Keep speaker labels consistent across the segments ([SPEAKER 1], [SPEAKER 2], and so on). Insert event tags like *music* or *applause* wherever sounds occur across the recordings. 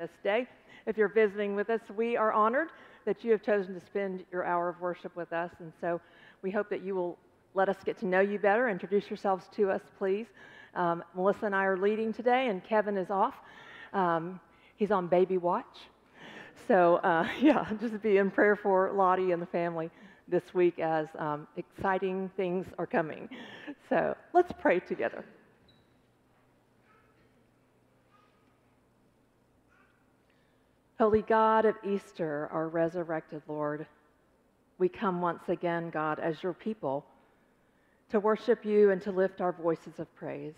[SPEAKER 1] this day. If you're visiting with us, we are honored that you have chosen to spend your hour of worship with us. And so we hope that you will let us get to know you better. Introduce yourselves to us, please. Um, Melissa and I are leading today, and Kevin is off. Um, he's on baby watch. So, uh, *laughs* yeah, just be in prayer for Lottie and the family this week as um, exciting things are coming. So, let's pray together. Holy God of Easter, our resurrected Lord, we come once again, God, as your people to worship you and to lift our voices of praise,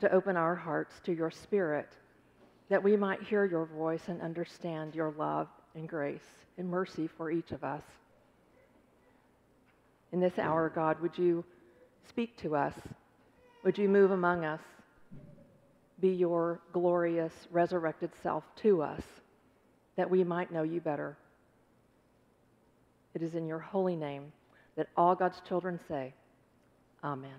[SPEAKER 1] to open our hearts to your spirit, that we might hear your voice and understand your love and grace and mercy for each of us. In this hour, God, would you speak to us? Would you move among us? Be your glorious resurrected self to us, that we might know you better. It is in your holy name that all God's children say, Amen.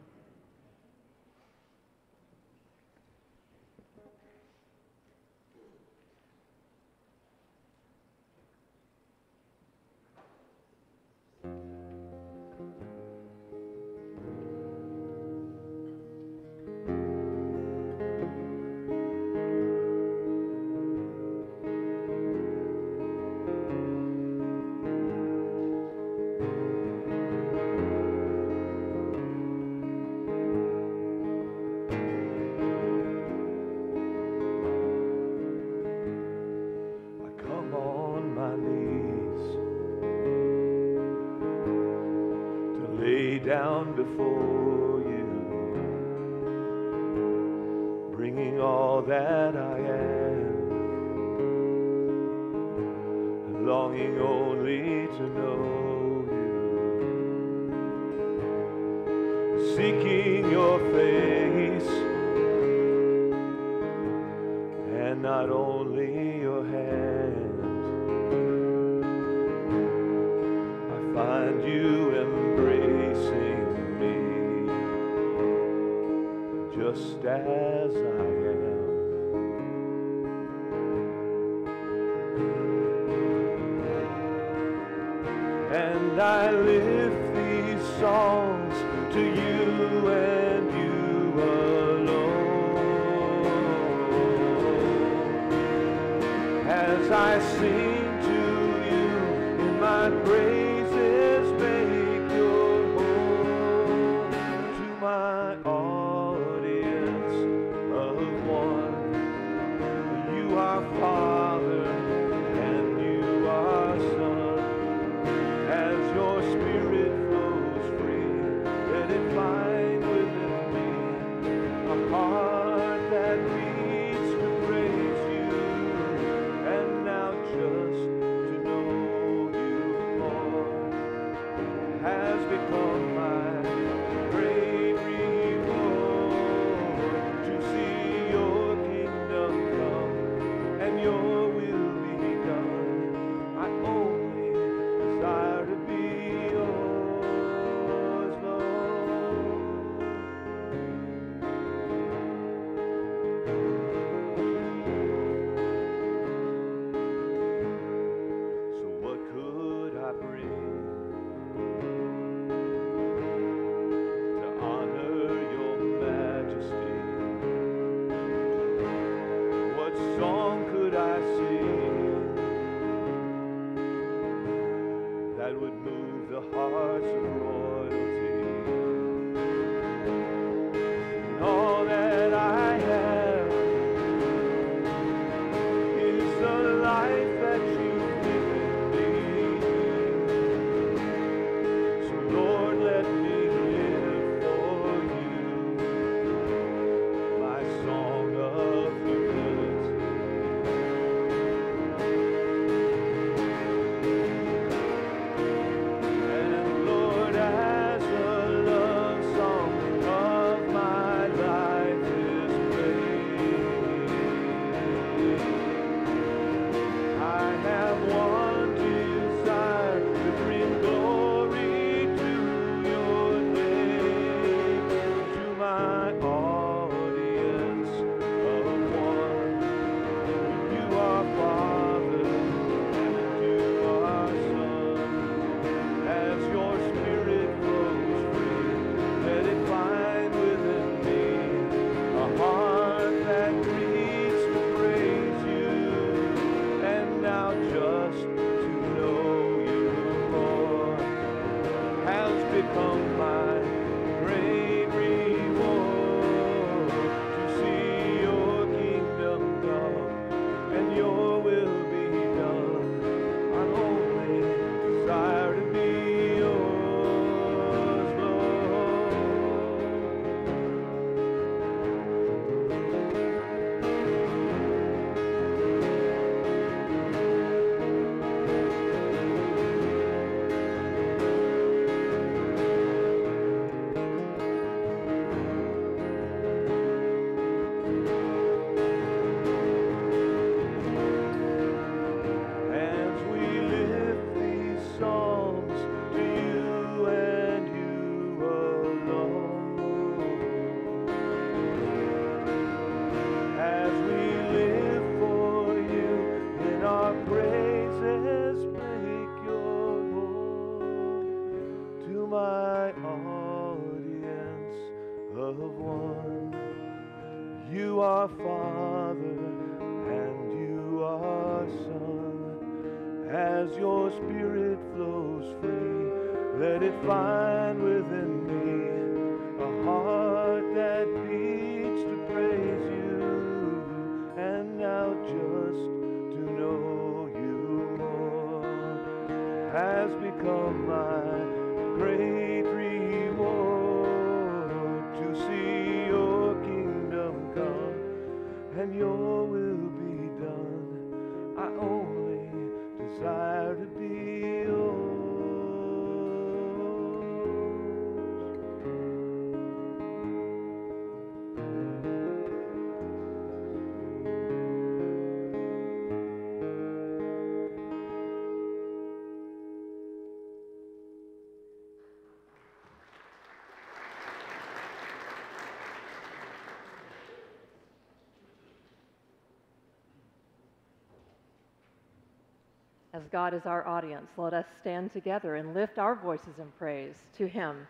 [SPEAKER 2] As
[SPEAKER 1] God is our audience, let us stand together and lift our voices in praise to Him.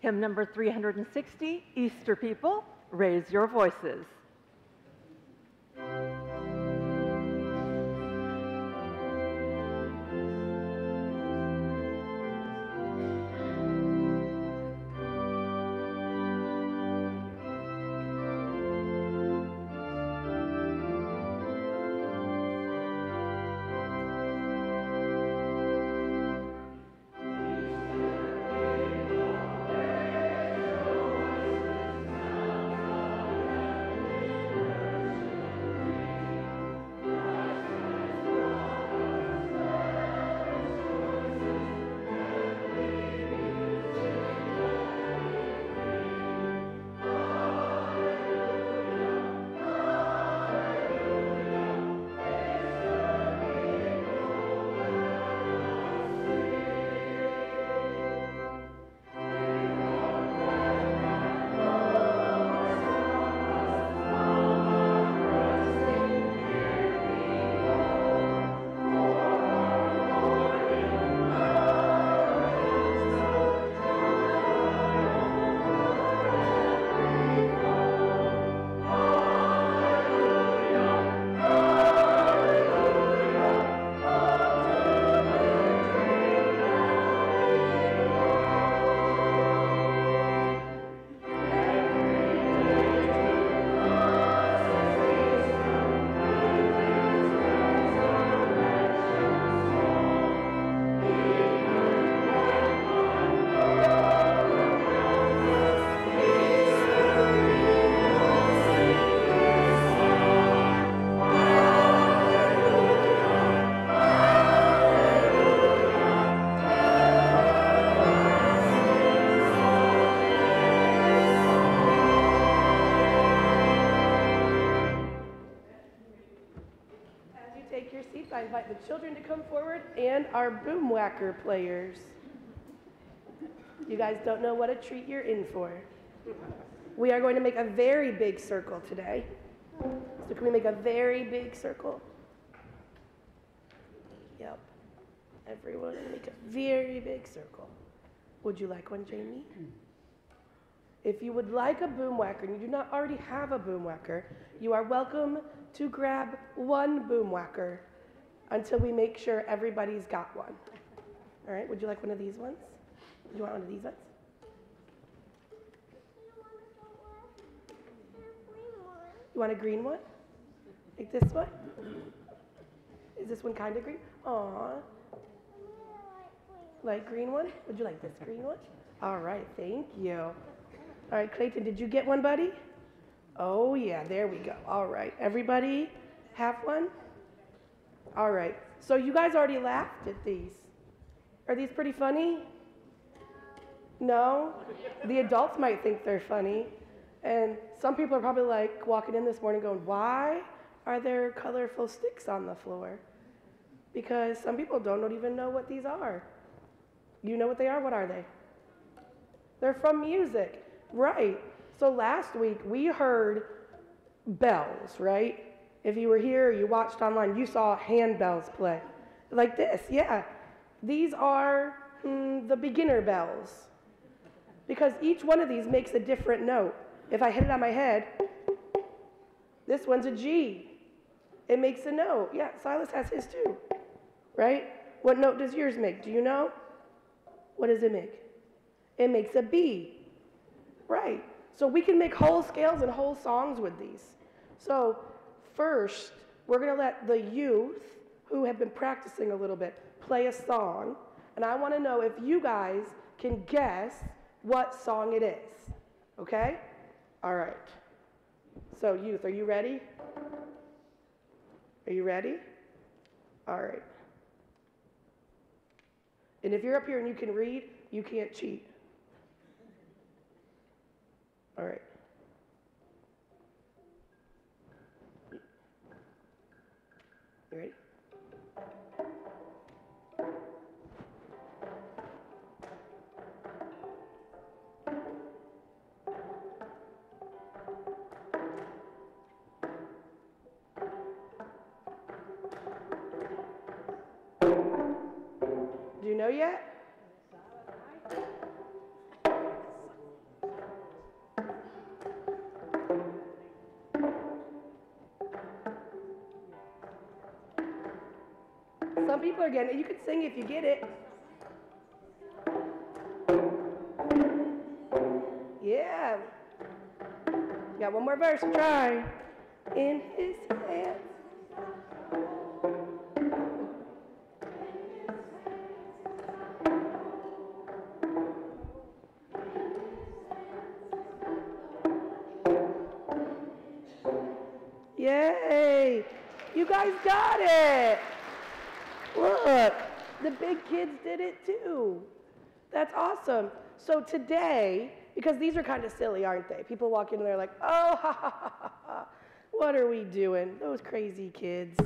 [SPEAKER 1] Hymn number 360, Easter people, raise your voices.
[SPEAKER 3] I invite the children to come forward and our boom whacker players. You guys don't know what a treat you're in for. We are going to make a very big circle today. So can we make a very big circle? Yep. Everyone make a very big circle. Would you like one, Jamie? If you would like a boom whacker and you do not already have a boom whacker, you are welcome to grab one boom whacker until we make sure everybody's got one. All right, would you like one of these ones? Do you want one of these ones? You want a green one? Like this one? Is this one kind of green? Aw. Light green one? Would you like this green one? All right, thank you. All right, Clayton, did you get one, buddy? Oh, yeah, there we go. All right, everybody have one? All right, so you guys already laughed at these. Are these pretty funny? No? The adults might think they're funny. And some people are probably like walking in this morning going, why are there colorful sticks on the floor? Because some people don't even know what these are. You know what they are? What are they? They're from music. Right. So last week we heard bells, right? If you were here you watched online, you saw handbells play. Like this, yeah. These are mm, the beginner bells. Because each one of these makes a different note. If I hit it on my head, this one's a G. It makes a note. Yeah, Silas has his too. right? What note does yours make? Do you know? What does it make? It makes a B. Right. So we can make whole scales and whole songs with these. So, first, we're going to let the youth who have been practicing a little bit play a song. And I want to know if you guys can guess what song it is. Okay? All right. So, youth, are you ready? Are you ready? All right. And if you're up here and you can read, you can't cheat. All right. You ready? Do you know yet? Some people are getting it. You could sing if you get it. Yeah. Got one more verse try. In his hands. Big kids did it too. That's awesome. So today, because these are kind of silly, aren't they? People walk in and they're like, oh, *laughs* ha, ha, ha, ha, ha. what are we doing? Those crazy kids.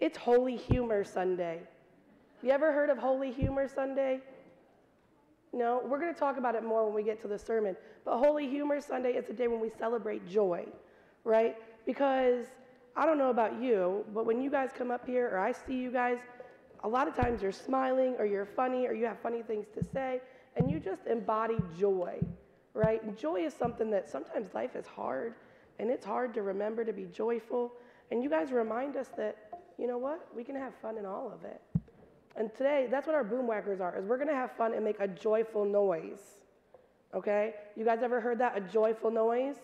[SPEAKER 3] It's Holy Humor Sunday. You ever heard of Holy Humor Sunday? No, we're going to talk about it more when we get to the sermon. But Holy Humor Sunday is a day when we celebrate joy, right? Because I don't know about you, but when you guys come up here or I see you guys, a lot of times you're smiling or you're funny or you have funny things to say and you just embody joy, right? And joy is something that sometimes life is hard and it's hard to remember to be joyful. And you guys remind us that, you know what? We can have fun in all of it. And today, that's what our boom whackers are, is we're gonna have fun and make a joyful noise. Okay? You guys ever heard that? A joyful noise?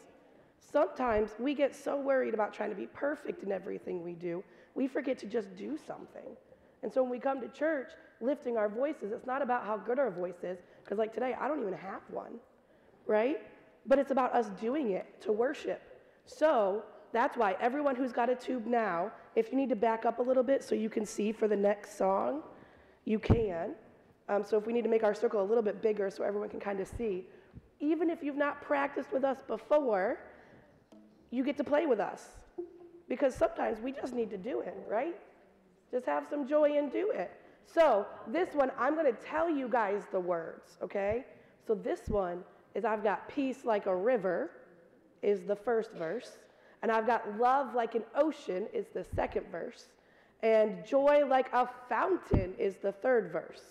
[SPEAKER 3] Sometimes we get so worried about trying to be perfect in everything we do, we forget to just do something. And so when we come to church, lifting our voices, it's not about how good our voice is, because like today, I don't even have one, right? But it's about us doing it to worship. So that's why everyone who's got a tube now, if you need to back up a little bit so you can see for the next song, you can. Um, so if we need to make our circle a little bit bigger so everyone can kind of see, even if you've not practiced with us before, you get to play with us. Because sometimes we just need to do it, right? Just have some joy and do it. So, this one, I'm going to tell you guys the words, okay? So, this one is I've got peace like a river, is the first verse. And I've got love like an ocean, is the second verse. And joy like a fountain is the third verse.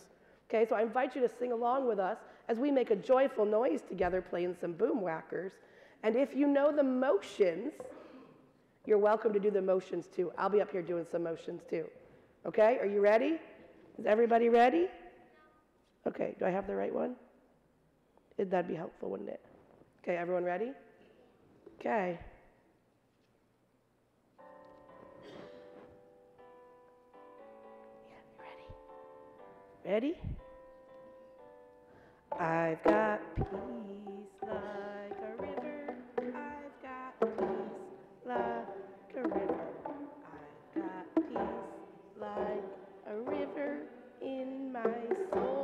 [SPEAKER 3] Okay, so I invite you to sing along with us as we make a joyful noise together playing some boom whackers. And if you know the motions, you're welcome to do the motions too. I'll be up here doing some motions too. Okay, are you ready? Is everybody ready? Okay, do I have the right one? That'd be helpful, wouldn't it? Okay, everyone ready? Okay. Yeah, ready? Ready? I've got peace like a river. My soul.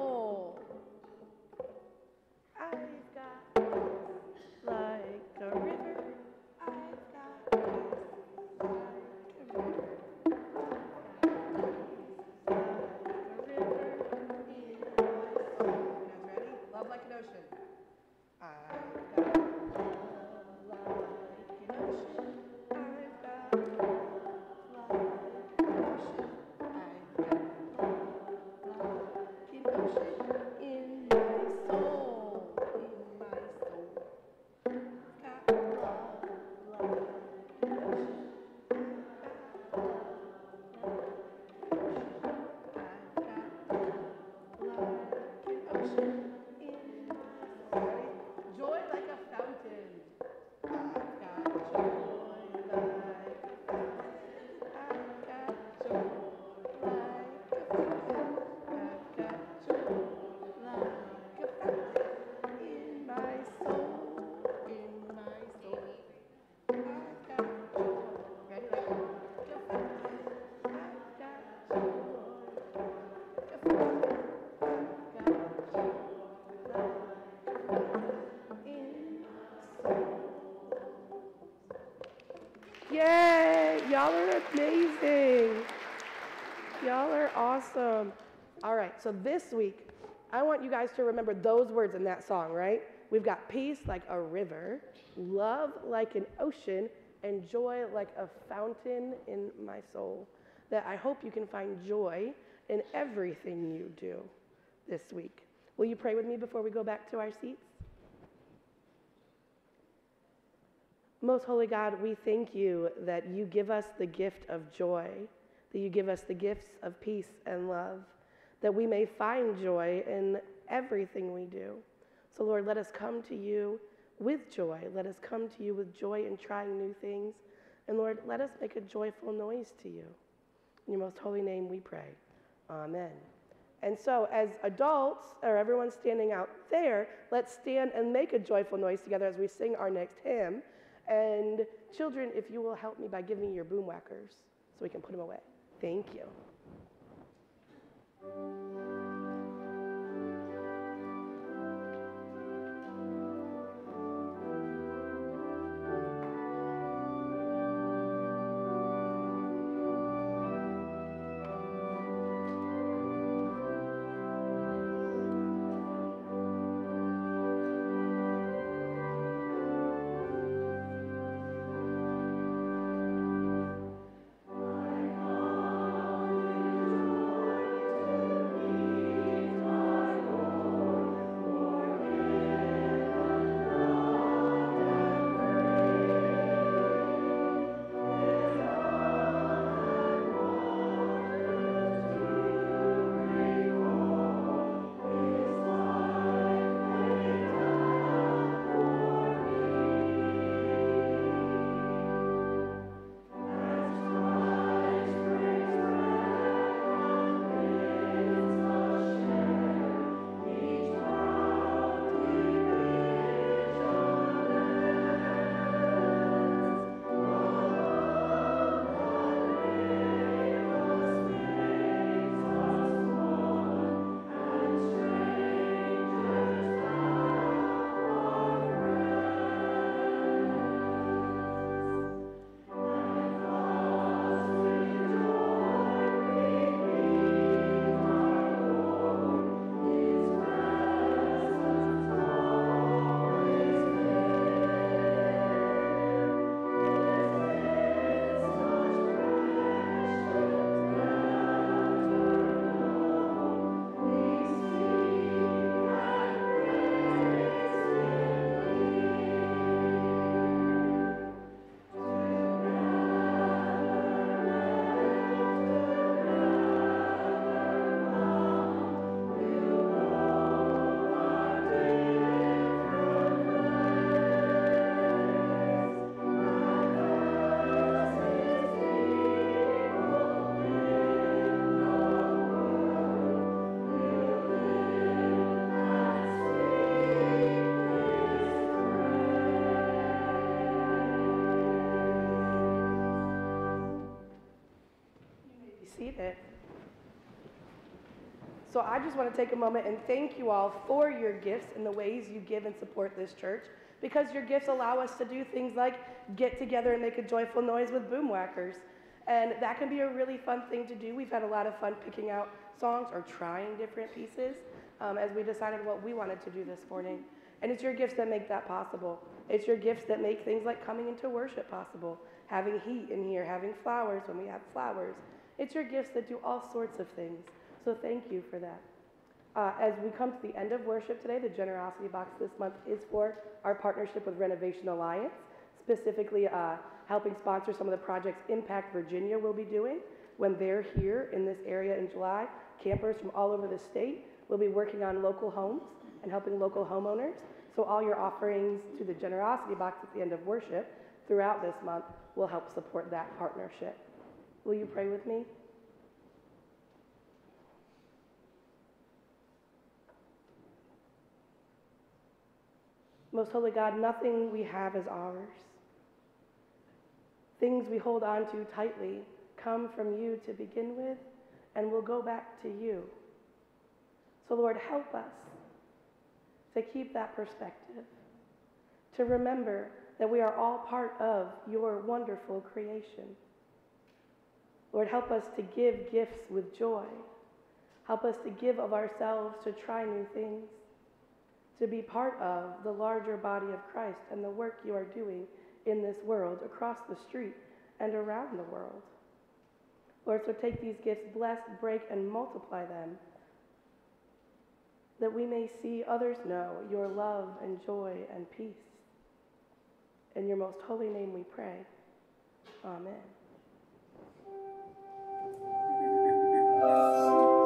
[SPEAKER 3] Amazing. Y'all are awesome. All right, so this week, I want you guys to remember those words in that song, right? We've got peace like a river, love like an ocean, and joy like a fountain in my soul. That I hope you can find joy in everything you do this week. Will you pray with me before we go back to our seats? Most holy God, we thank you that you give us the gift of joy, that you give us the gifts of peace and love, that we may find joy in everything we do. So, Lord, let us come to you with joy. Let us come to you with joy in trying new things. And Lord, let us make a joyful noise to you. In your most holy name we pray. Amen. And so, as adults, or everyone standing out there, let's stand and make a joyful noise together as we sing our next hymn. And children, if you will help me by giving me your boom whackers so we can put them away. Thank you. So I just want to take a moment and thank you all for your gifts and the ways you give and support this church because your gifts allow us to do things like get together and make a joyful noise with boomwhackers. And that can be a really fun thing to do. We've had a lot of fun picking out songs or trying different pieces um, as we decided what we wanted to do this morning. And it's your gifts that make that possible. It's your gifts that make things like coming into worship possible, having heat in here, having flowers when we have flowers. It's your gifts that do all sorts of things. So thank you for that. Uh, as we come to the end of worship today, the generosity box this month is for our partnership with Renovation Alliance, specifically uh, helping sponsor some of the projects Impact Virginia will be doing when they're here in this area in July. Campers from all over the state will be working on local homes and helping local homeowners. So all your offerings to the generosity box at the end of worship throughout this month will help support that partnership. Will you pray with me? Most Holy God, nothing we have is ours. Things we hold on to tightly come from you to begin with and will go back to you. So, Lord, help us to keep that perspective, to remember that we are all part of your wonderful creation. Lord, help us to give gifts with joy. Help us to give of ourselves to try new things, to be part of the larger body of Christ and the work you are doing in this world, across the street, and around the world. Lord, so take these gifts, bless, break, and multiply them, that we may see others know your love and joy and peace. In your most holy name we pray. Amen. *laughs*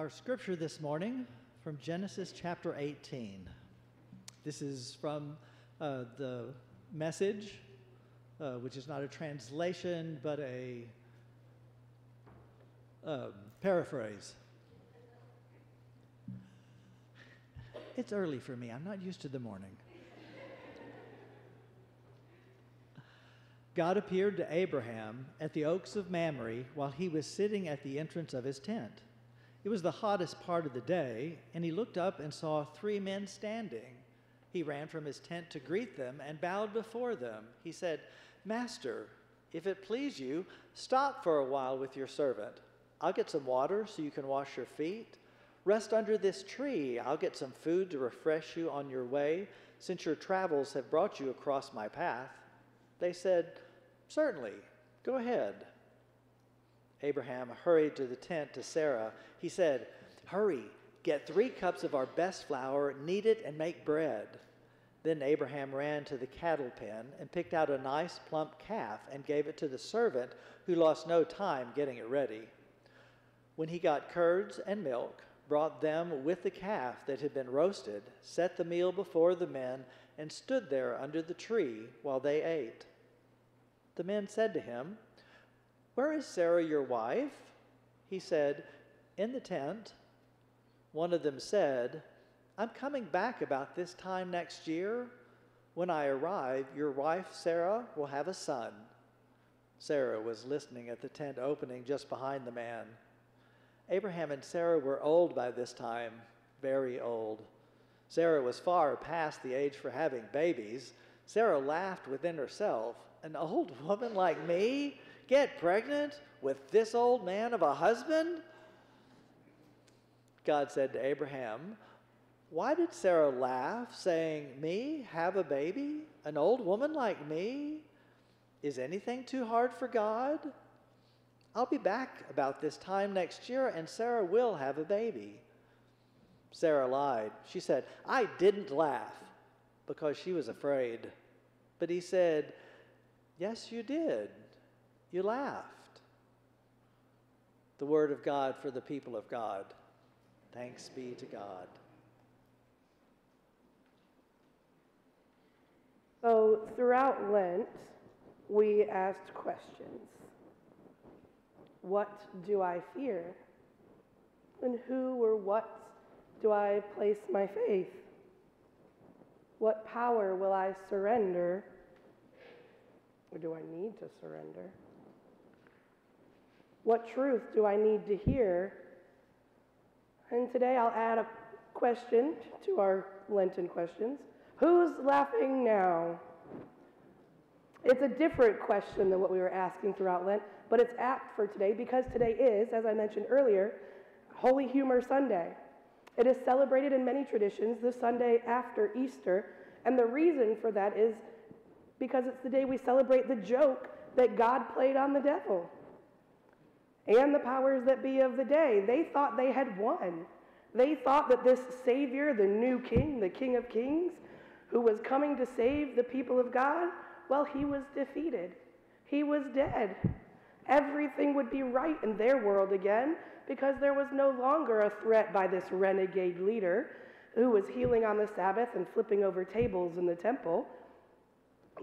[SPEAKER 4] Our scripture this morning from Genesis chapter 18. This is from uh, the message, uh, which is not a translation but a um, paraphrase. It's early for me. I'm not used to the morning. God appeared to Abraham at the oaks of Mamre while he was sitting at the entrance of his tent. It was the hottest part of the day, and he looked up and saw three men standing. He ran from his tent to greet them and bowed before them. He said, Master, if it please you, stop for a while with your servant. I'll get some water so you can wash your feet. Rest under this tree. I'll get some food to refresh you on your way, since your travels have brought you across my path. They said, Certainly, go ahead. Abraham hurried to the tent to Sarah. He said, Hurry, get three cups of our best flour, knead it, and make bread. Then Abraham ran to the cattle pen and picked out a nice plump calf and gave it to the servant, who lost no time getting it ready. When he got curds and milk, brought them with the calf that had been roasted, set the meal before the men, and stood there under the tree while they ate. The men said to him, Where is Sarah your wife? He said, In the tent. One of them said, I'm coming back about this time next year. When I arrive, your wife Sarah will have a son. Sarah was listening at the tent opening just behind the man. Abraham and Sarah were old by this time, very old. Sarah was far past the age for having babies. Sarah laughed within herself an old *laughs* woman like me get pregnant with this old man of a husband? God said to Abraham, Why did Sarah laugh, saying, Me have a baby? An old woman like me? Is anything too hard for God? I'll be back about this time next year, and Sarah will have a baby. Sarah lied. She said, I didn't laugh because she was afraid. But he said, Yes, you did. You laughed. The word of God for the people of God. Thanks be to God.
[SPEAKER 3] So, throughout Lent, we asked questions What do I fear? And who or what do I place my faith? What power will I surrender or do I need to surrender? What truth do I need to hear? And today I'll add a question to our Lenten questions Who's laughing now? It's a different question than what we were asking throughout Lent, but it's apt for today because today is, as I mentioned earlier, Holy Humor Sunday. It is celebrated in many traditions the Sunday after Easter, and the reason for that is because it's the day we celebrate the joke that God played on the devil and the powers that be of the day. They thought they had won. They thought that this Savior, the new King, the King of Kings, who was coming to save the people of God, well, he was defeated. He was dead. Everything would be right in their world again because there was no longer a threat by this renegade leader who was healing on the Sabbath and flipping over tables in the temple.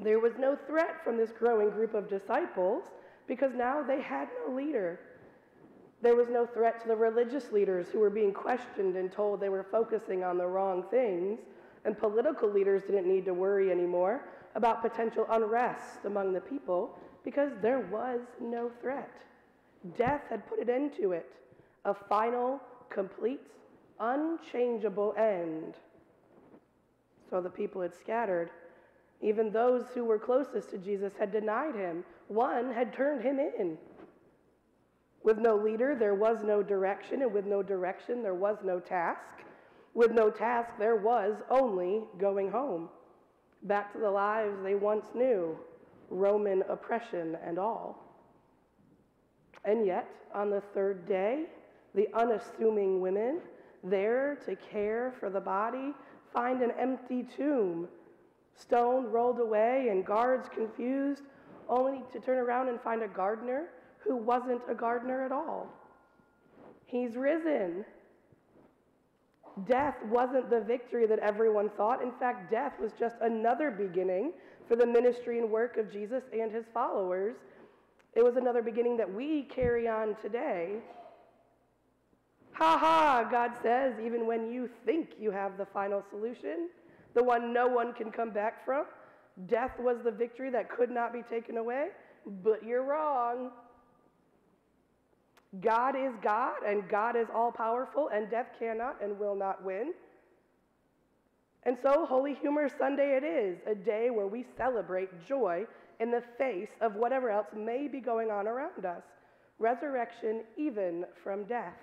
[SPEAKER 3] There was no threat from this growing group of disciples because now they had no leader. There was no threat to the religious leaders who were being questioned and told they were focusing on the wrong things, and political leaders didn't need to worry anymore about potential unrest among the people because there was no threat. Death had put an end to it, a final, complete, unchangeable end. So the people had scattered. Even those who were closest to Jesus had denied him. One had turned him in. With no leader, there was no direction, and with no direction, there was no task. With no task, there was only going home, back to the lives they once knew, Roman oppression and all. And yet, on the third day, the unassuming women, there to care for the body, find an empty tomb Stone rolled away and guards confused, only to turn around and find a gardener who wasn't a gardener at all. He's risen. Death wasn't the victory that everyone thought. In fact, death was just another beginning for the ministry and work of Jesus and his followers. It was another beginning that we carry on today. Ha ha, God says, even when you think you have the final solution, the one no one can come back from. Death was the victory that could not be taken away, but you're wrong. God is God, and God is all powerful, and death cannot and will not win. And so, Holy Humor Sunday it is, a day where we celebrate joy in the face of whatever else may be going on around us resurrection, even from death.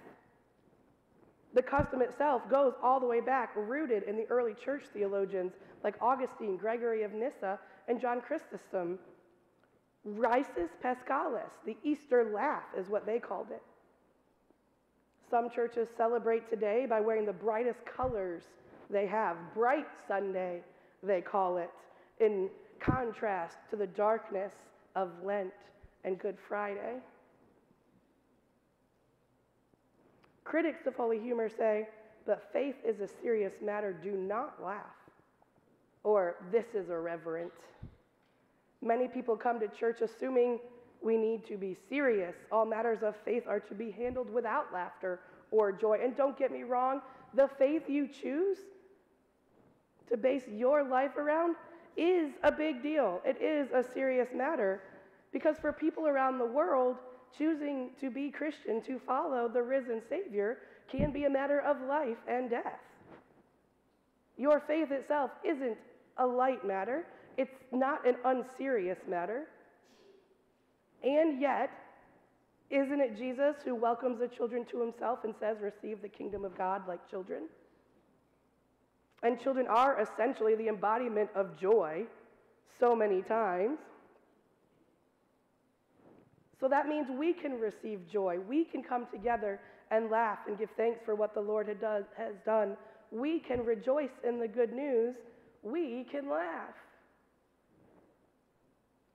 [SPEAKER 3] The custom itself goes all the way back, rooted in the early church theologians like Augustine, Gregory of Nyssa, and John Chrysostom. Risus Paschalis, the Easter laugh, is what they called it. Some churches celebrate today by wearing the brightest colors they have. Bright Sunday, they call it, in contrast to the darkness of Lent and Good Friday. Critics of holy humor say, but faith is a serious matter, do not laugh. Or, this is irreverent. Many people come to church assuming we need to be serious. All matters of faith are to be handled without laughter or joy. And don't get me wrong, the faith you choose to base your life around is a big deal. It is a serious matter because for people around the world, choosing to be Christian, to follow the risen Savior, can be a matter of life and death. Your faith itself isn't a light matter, it's not an unserious matter. And yet, isn't it Jesus who welcomes the children to himself and says, Receive the kingdom of God like children? And children are essentially the embodiment of joy so many times. So that means we can receive joy. We can come together and laugh and give thanks for what the Lord has done. We can rejoice in the good news. We can laugh.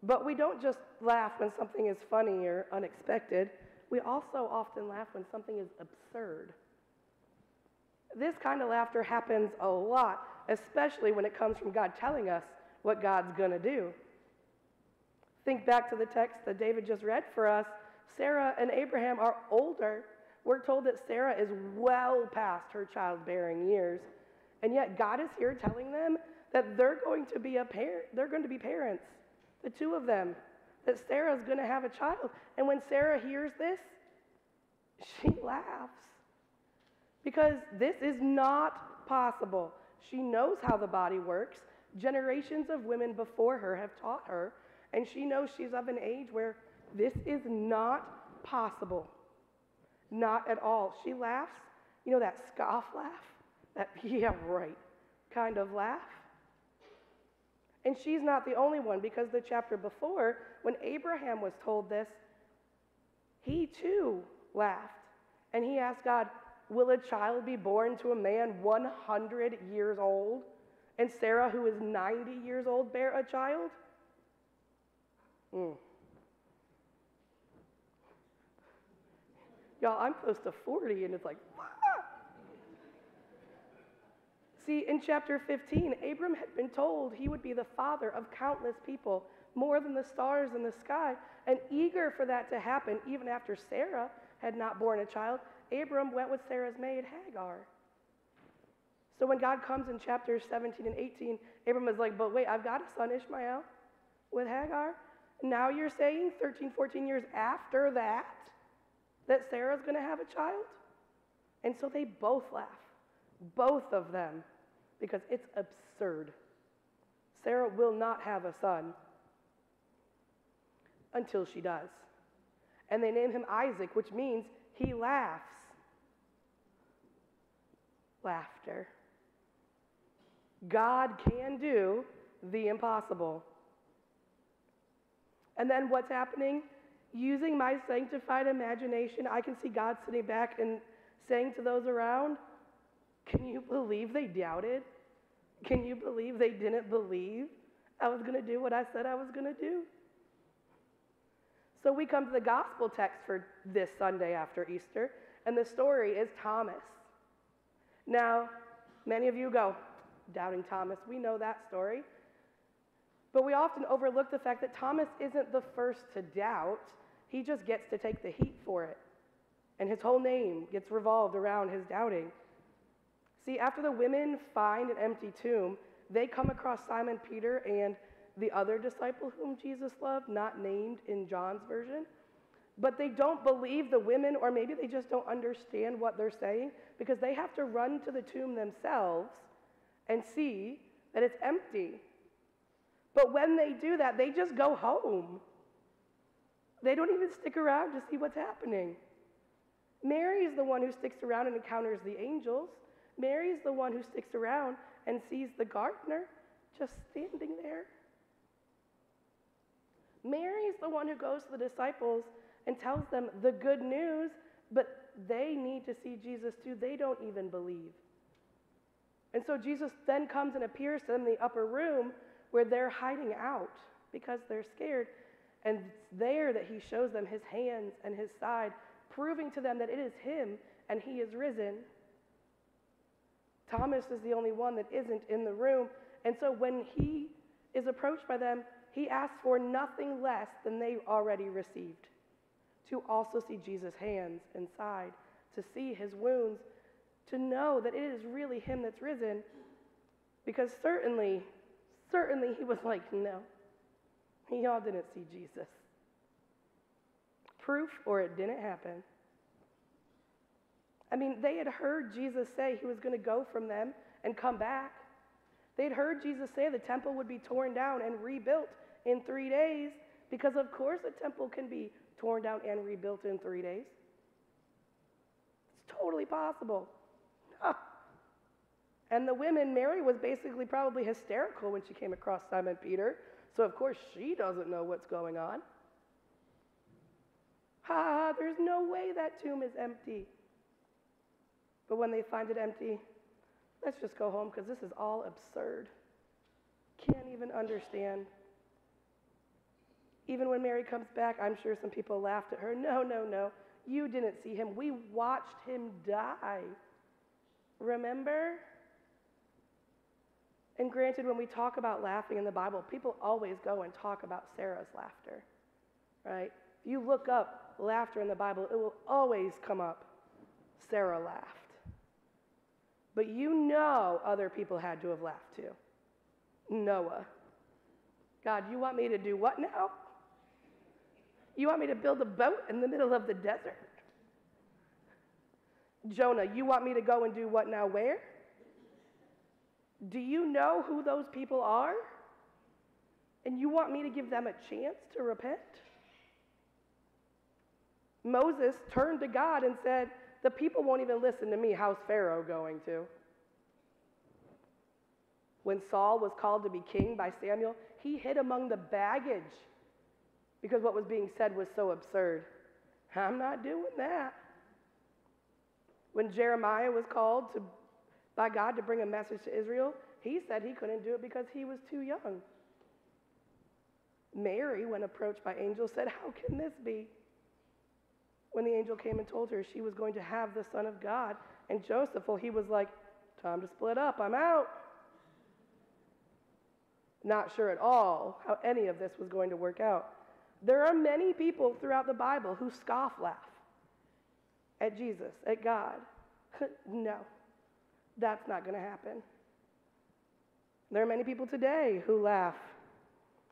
[SPEAKER 3] But we don't just laugh when something is funny or unexpected. We also often laugh when something is absurd. This kind of laughter happens a lot, especially when it comes from God telling us what God's going to do. Think back to the text that David just read for us. Sarah and Abraham are older. We're told that Sarah is well past her childbearing years. And yet God is here telling them that they're going to be a parent, they're going to be parents the two of them, that Sarah's going to have a child. And when Sarah hears this, she *laughs* laughs because this is not possible. She knows how the body works. Generations of women before her have taught her, and she knows she's of an age where this is not possible. Not at all. She laughs, you know, that scoff laugh, that, *laughs* yeah, right kind of laugh. And she's not the only one because the chapter before, when Abraham was told this, he too laughed. And he asked God, Will a child be born to a man 100 years old? And Sarah, who is 90 years old, bear a child? Mm. Y'all, I'm close to 40, and it's like, See, in chapter 15, Abram had been told he would be the father of countless people, more than the stars in the sky. And eager for that to happen, even after Sarah had not born a child, Abram went with Sarah's maid Hagar. So when God comes in chapters 17 and 18, Abram is like, but wait, I've got a son, Ishmael, with Hagar. Now you're saying 13, 14 years after that, that Sarah's going to have a child? And so they both laugh, both of them because it's absurd. Sarah will not have a son until she does. And they name him Isaac, which means he laughs. Laughter. God can do the impossible. And then what's happening? Using my sanctified imagination, I can see God sitting back and saying to those around, can you believe they doubted? Can you believe they didn't believe I was going to do what I said I was going to do? So we come to the gospel text for this Sunday after Easter, and the story is Thomas. Now, many of you go, Doubting Thomas, we know that story. But we often overlook the fact that Thomas isn't the first to doubt, he just gets to take the heat for it. And his whole name gets revolved around his doubting. See, after the women find an empty tomb, they come across Simon Peter and the other disciple whom Jesus loved, not named in John's version. But they don't believe the women, or maybe they just don't understand what they're saying because they have to run to the tomb themselves and see that it's empty. But when they do that, they just go home. They don't even stick around to see what's happening. Mary is the one who sticks around and encounters the angels. Mary is the one who sticks around and sees the gardener just standing there. Mary is the one who goes to the disciples and tells them the good news, but they need to see Jesus too. They don't even believe. And so Jesus then comes and appears to them in the upper room where they're hiding out because they're scared. And it's there that he shows them his hands and his side, proving to them that it is him and he is risen. Thomas is the only one that isn't in the room. And so when he is approached by them, he asks for nothing less than they already received to also see Jesus' hands and side, to see his wounds, to know that it is really him that's risen. Because certainly, certainly he was like, no, y'all didn't see Jesus. Proof or it didn't happen. I mean, they had heard Jesus say he was going to go from them and come back. They'd heard Jesus say the temple would be torn down and rebuilt in three days because, of course, a temple can be torn down and rebuilt in three days. It's totally possible. And the women, Mary was basically probably hysterical when she came across Simon Peter. So, of course, she doesn't know what's going on. Ha, there's no way that tomb is empty. But when they find it empty, let's just go home because this is all absurd. Can't even understand. Even when Mary comes back, I'm sure some people laughed at her. No, no, no. You didn't see him. We watched him die. Remember? And granted, when we talk about laughing in the Bible, people always go and talk about Sarah's laughter, right? If you look up laughter in the Bible, it will always come up Sarah laughed. But you know other people had to have laughed too. Noah. God, you want me to do what now? You want me to build a boat in the middle of the desert? Jonah, you want me to go and do what now? Where? Do you know who those people are? And you want me to give them a chance to repent? Moses turned to God and said, The people won't even listen to me. How's Pharaoh going to? When Saul was called to be king by Samuel, he hid among the baggage because what was being said was so absurd. I'm not doing that. When Jeremiah was called to by God to bring a message to Israel, he said he couldn't do it because he was too young. Mary, when approached by angels, said, How can this be? When the angel came and told her she was going to have the Son of God, and Joseph, well, he was like, Time to split up, I'm out. Not sure at all how any of this was going to work out. There are many people throughout the Bible who scoff laugh at Jesus, at God. *laughs* no. That's not going to happen. There are many people today who laugh.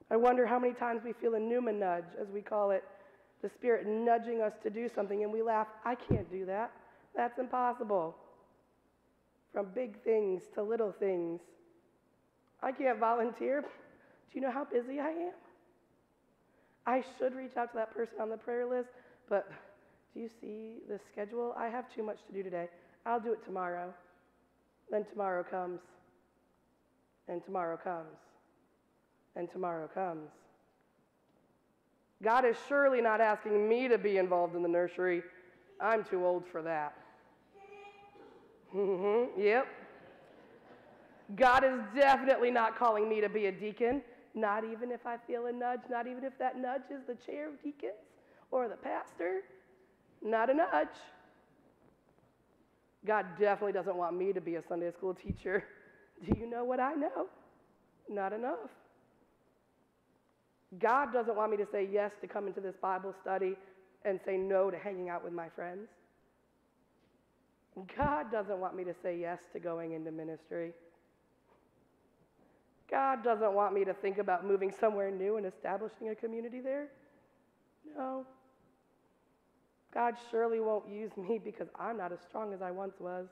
[SPEAKER 3] I wonder how many times we feel a pneuma nudge, as we call it, the Spirit nudging us to do something, and we laugh, I can't do that. That's impossible. From big things to little things. I can't volunteer. Do you know how busy I am? I should reach out to that person on the prayer list, but do you see the schedule? I have too much to do today. I'll do it tomorrow. Then tomorrow comes, and tomorrow comes, and tomorrow comes. God is surely not asking me to be involved in the nursery. I'm too old for that. Mm-hmm, yep. God is definitely not calling me to be a deacon, not even if I feel a nudge, not even if that nudge is the chair of deacons or the pastor. Not a nudge. God definitely doesn't want me to be a Sunday school teacher. *laughs* Do you know what I know? Not enough. God doesn't want me to say yes to come into this Bible study and say no to hanging out with my friends. God doesn't want me to say yes to going into ministry. God doesn't want me to think about moving somewhere new and establishing a community there. No. God surely won't use me because I'm not as strong as I once was.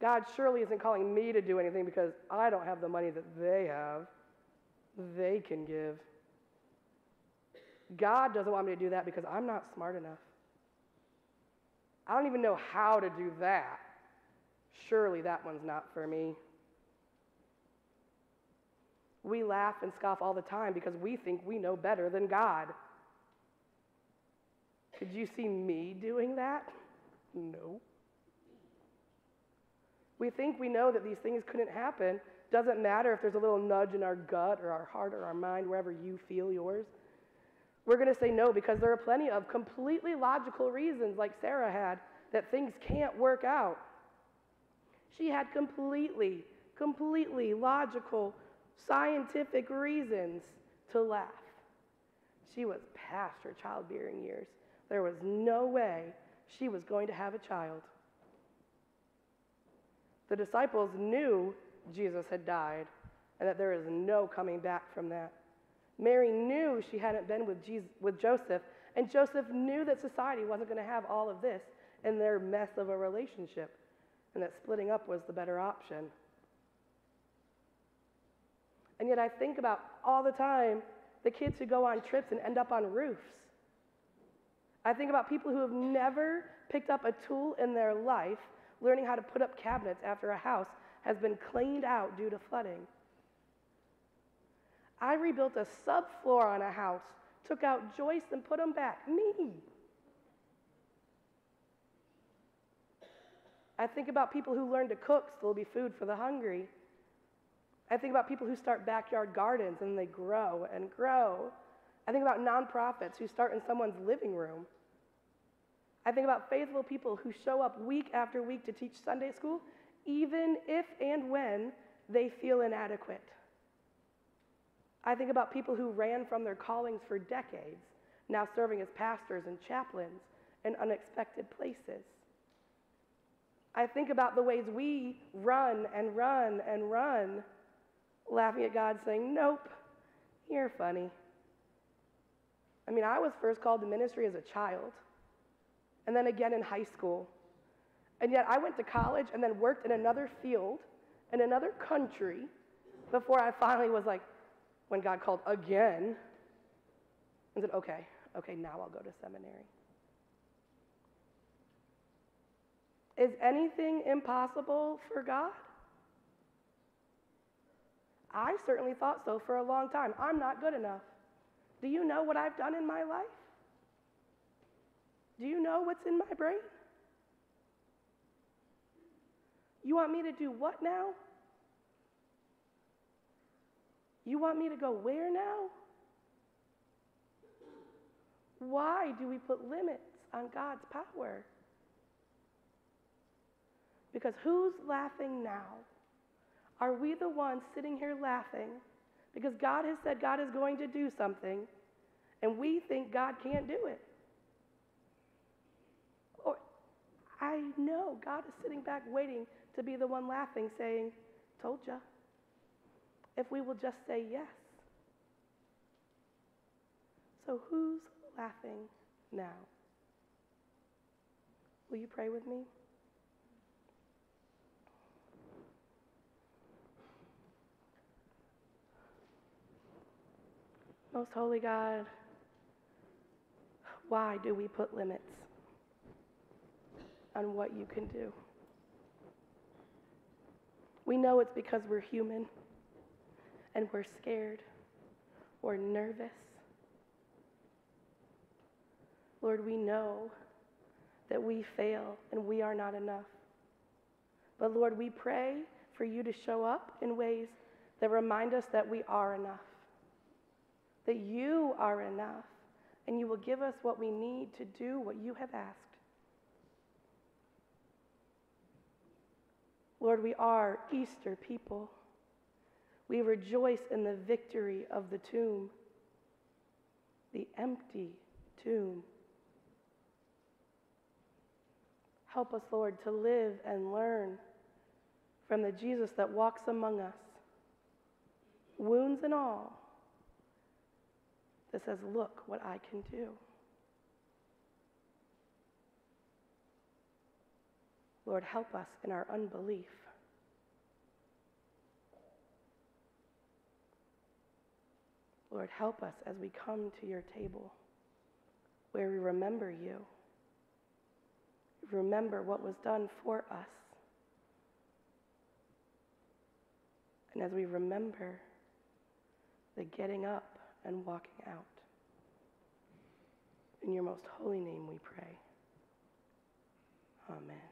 [SPEAKER 3] God surely isn't calling me to do anything because I don't have the money that they have, they can give. God doesn't want me to do that because I'm not smart enough. I don't even know how to do that. Surely that one's not for me. We laugh and scoff all the time because we think we know better than God. Could you see me doing that? No. We think we know that these things couldn't happen. Doesn't matter if there's a little nudge in our gut or our heart or our mind, wherever you feel yours. We're going to say no because there are plenty of completely logical reasons, like Sarah had, that things can't work out. She had completely, completely logical, scientific reasons to laugh. She was past her childbearing years. There was no way she was going to have a child. The disciples knew Jesus had died and that there is no coming back from that. Mary knew she hadn't been with, Jesus, with Joseph, and Joseph knew that society wasn't going to have all of this in their mess of a relationship, and that splitting up was the better option. And yet I think about all the time the kids who go on trips and end up on roofs I think about people who have never picked up a tool in their life, learning how to put up cabinets after a house has been cleaned out due to flooding. I rebuilt a subfloor on a house, took out joists and put them back. Me. I think about people who learn to cook so there'll be food for the hungry. I think about people who start backyard gardens and they grow and grow. I think about nonprofits who start in someone's living room. I think about faithful people who show up week after week to teach Sunday school, even if and when they feel inadequate. I think about people who ran from their callings for decades, now serving as pastors and chaplains in unexpected places. I think about the ways we run and run and run, laughing at God, saying, Nope, you're funny. I mean, I was first called to ministry as a child, and then again in high school. And yet I went to college and then worked in another field, in another country, before I finally was like, when God called again, and said, okay, okay, now I'll go to seminary. Is anything impossible for God? I certainly thought so for a long time. I'm not good enough. Do you know what I've done in my life? Do you know what's in my brain? You want me to do what now? You want me to go where now? Why do we put limits on God's power? Because who's laughing now? Are we the ones sitting here laughing because God has said God is going to do something, and we think God can't do it. Or I know God is sitting back waiting to be the one laughing, saying, Told ya. If we will just say yes. So who's laughing now? Will you pray with me? Most holy God, why do we put limits on what you can do? We know it's because we're human and we're scared or nervous. Lord, we know that we fail and we are not enough. But Lord, we pray for you to show up in ways that remind us that we are enough that you are enough and you will give us what we need to do what you have asked. Lord, we are Easter people. We rejoice in the victory of the tomb, the empty tomb. Help us, Lord, to live and learn from the Jesus that walks among us, wounds and all, that says, Look what I can do. Lord, help us in our unbelief. Lord, help us as we come to your table where we remember you, remember what was done for us, and as we remember the getting up and walking out. In your most holy name we pray. Amen.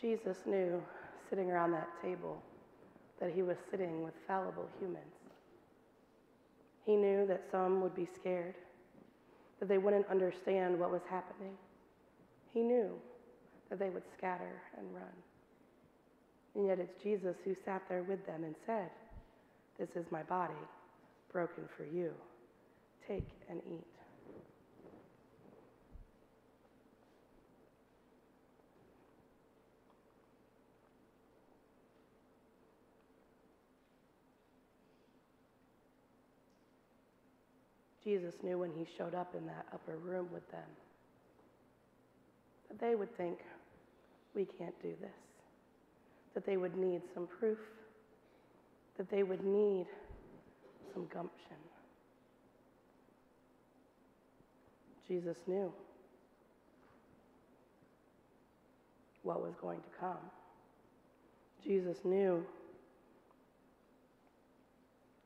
[SPEAKER 3] Jesus knew, sitting around that table, that he was sitting with fallible humans. He knew that some would be scared, that they wouldn't understand what was happening. He knew that they would scatter and run. And yet it's Jesus who sat there with them and said, This is my body, broken for you. Take and eat. Jesus knew when he showed up in that upper room with them that they would think, we can't do this. That they would need some proof. That they would need some gumption. Jesus knew what was going to come. Jesus knew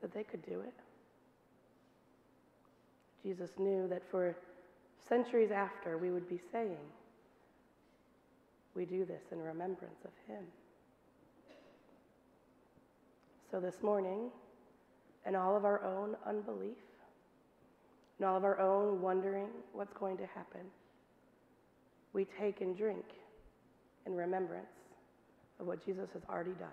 [SPEAKER 3] that they could do it. Jesus knew that for centuries after, we would be saying, we do this in remembrance of him. So this morning, in all of our own unbelief, in all of our own wondering what's going to happen, we take and drink in remembrance of what Jesus has already done.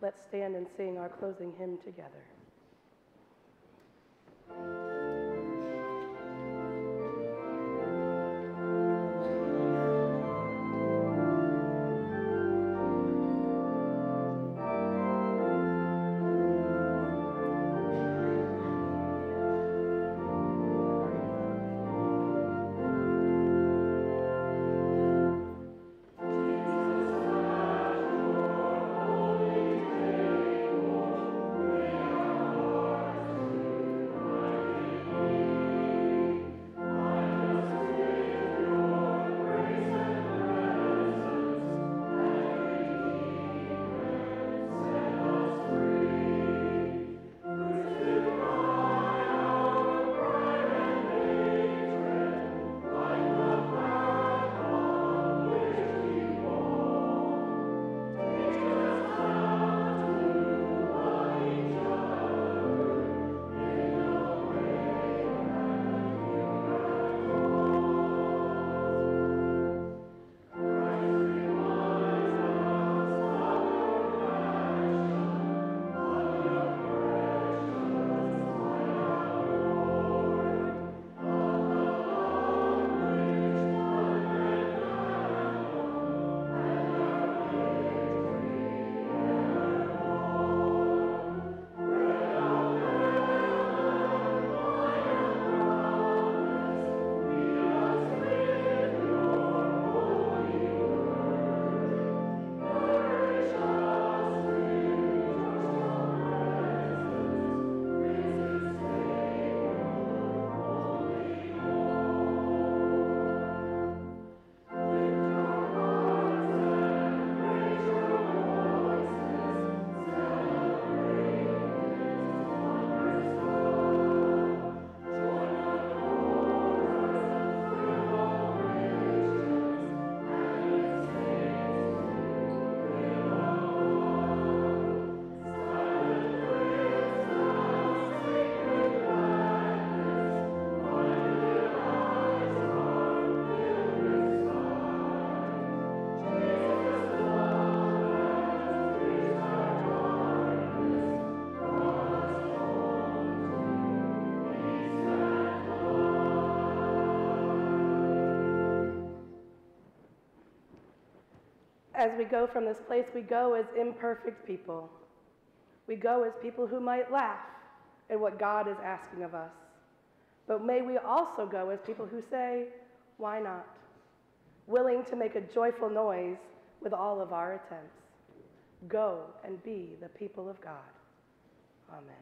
[SPEAKER 3] Let's stand and sing our closing hymn together. As we go from this place, we go as imperfect people. We go as people who might laugh at what God is asking of us. But may we also go as people who say, why not? Willing to make a joyful noise with all of our attempts. Go and be the people of God. Amen.